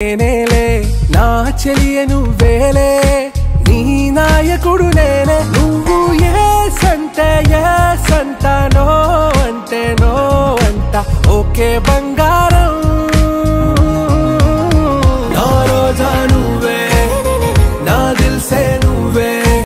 నేనేలే నా చెలియ నువ్వేలే నీ నాయకుడు నేనే. నువ్వు ఎస్ అంటే ఎస్ అంట నో అంటే నో అంట ఓకే బంగారం. నా రోజా నువ్వే నాది